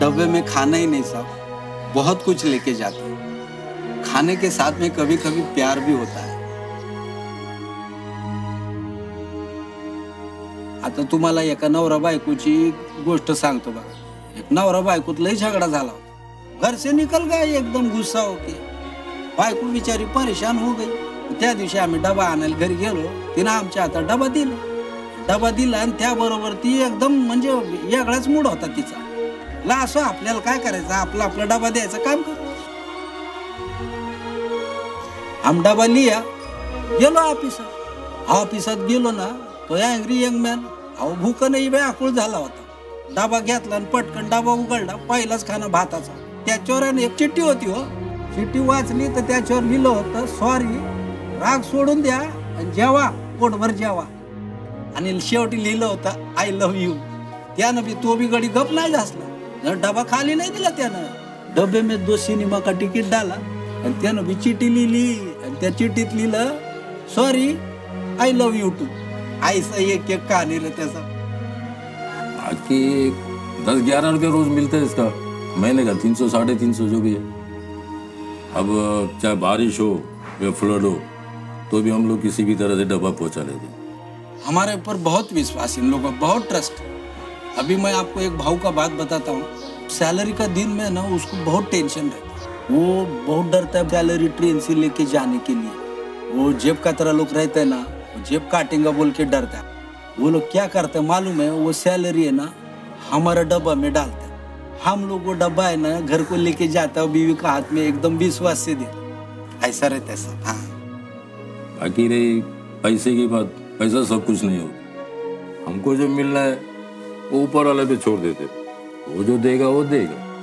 डब्बे में खाना ही नहीं साहब बहुत कुछ लेके जाते हैं। खाने के साथ में कभी कभी प्यार भी होता है। आता तुम्हाला एका नवरा बायकोची गोष्ट सांगतो बघा। एक नवरा बायकोत लय झगडा झाला होता। घर से निकल गए एकदम गुस्सा होके। बायको बिचारी परेशान हो गई। त्या दिवशी आम्ही डबा आणायला घरी गेलो। तिनं आमच्या हातात डबा दिला। डबा दिला आणि त्याबरोबर ती एकदम म्हणजे वेगळाच मूड होता तिचा। ला असो आपल्याला काय करायचं? आपला आपला डबा द्यायचं. काम कर. आम डबा लिया. गेलो ऑफिसात. ऑफिसात गेलो ना तो अँग्री यंग मॅन अहो भूक नाही बे आकुळ झाला होता. डबा घेतला आणि पटकन डबा उघडला. पहिलाच खाना भाताचा. त्याच्यावर आहे एक चिठ्ठी होती हो. चिठ्ठी वाचली तर त्याच्यावर लिहिलं होतं सॉरी राग सोडून द्या आणि जेवा पोटभर जेवा. आणि शेवटी लिहिलं होतं आय लव्ह यू त्यानं बी तो बी गडी गप नाही घासला. न डबा खाली नाही दिला त्यानं। डबे में दो सिनेमा का तिकीट डाला आणि त्यानं बी चिठ्ठी लिहिली आणि त्या चिठ्ठीत लिहिलं sorry I love you too I saw एक एक कहाणी रे त्याचा. बाकी दस ग्यारह रुपये रोज मिलते हैं इसका। महीने का तीन सौ साढ़े तीन सौ जो भी है। अब चाहे बारिश हो या फ्लड हो तो भी हम लोग किसी भी तरह से डब्बा पहुँचा लेते हमारे ऊपर बहुत विश्वास इन लोगों का बहुत ट्रस्ट अभी मैं आपको एक भाव का बात बताता हूँ। सैलरी का दिन में ना उसको बहुत टेंशन रहता है। वो बहुत डरता है सैलरी ट्रेन से लेके जाने के लिए। वो जेब का तरह लोग रहते हैं ना, वो जेब काटेंगे बोल के डरता है। वो लोग क्या करते हैं मालूम है? वो सैलरी है ना, हमारा डब्बा में डालते हैं। हम लोग वो डब्बा है ना, घर को लेके जाता है, बीवी का हाथ में एकदम विश्वास से दे ऐसा रहता है सब हाँ। बाकी रही, पैसे की बात, पैसा सब कुछ नहीं हो हमको जो मिलना है ऊपर वाले पे छोड़ देते। वो जो देगा वो देगा।